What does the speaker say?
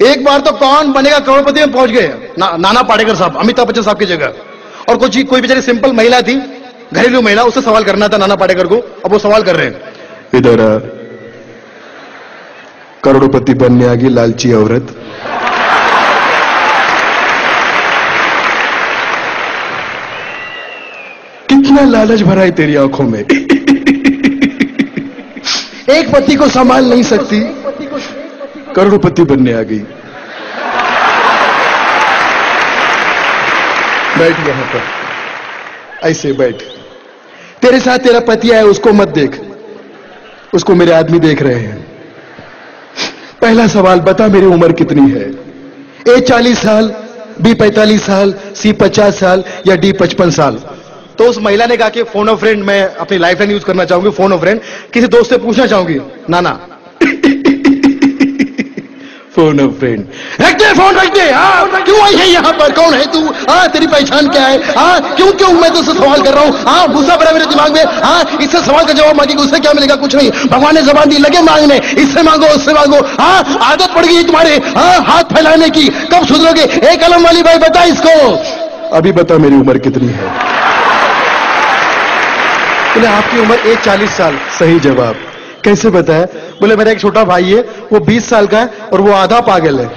एक बार तो कौन बनेगा करोड़पति में पहुँच गए। ना, नाना पाटेकर साहब अमिताभ बच्चन साहब की जगह। और कुछ कोई बेचारी सिंपल महिला थी घरेलू महिला उससे सवाल करना था नाना पाटेकर को अब वो सवाल कर रहे हैं। इधर करोड़पति बनने आ गई लालची औरत। कितना लालच भरा है तेरी आँखों में। एक पति को संभाल नहीं सकती। करोड़पति बनने आ गई। बैठ यहाँ पर। ऐसे बैठ। तेरे साथ तेरा पति आया, उसको मत देख। उसको मेरे आदमी देख रहे हैं। पहला सवाल, बता मेरी उम्र कितनी है? ए चालीस साल, बी पैंतालीस साल, सी पचास साल, या डी पचपन साल? तो उस महिला ने कहा कि, फ़ोन ऑफ़ फ्रेंड, मैं अपनी लाइफ लाइन यूज़ करना चाहूँगी, फ़ोन ऑफ़ फ्रेंड। किसी दोस्त से पूछना चाहूँगी, नाना फ़ोन फ्रेंड। रख दे फ़ोन रख दे। हाँ क्यों आई है यहाँ पर? कौन है तू? हाँ तेरी पहचान क्या है? हाँ क्यों क्यों? मैं तुझसे सवाल कर रहा हूँ। हाँ गुस्सा भरा मेरे दिमाग में। हाँ इससे सवाल का जवाब मांगे उससे क्या मिलेगा? कुछ नहीं। भगवान ने जबान दी लगे मांगने। इससे मांगो उससे मांगो। हाँ आदत पड़ गई तुम्हारे। हाँ हाथ फैलाने की। कब सुधरोगे? एक कलम वाली भाई बता इसको। अभी बता मेरी उम्र कितनी है। बोले आपकी उम्र एक चालीस साल। सही जवाब। कैसे बताया? बोले, मेरा एक छोटा भाई है, वो बीस साल का है और वो आधा पागल है।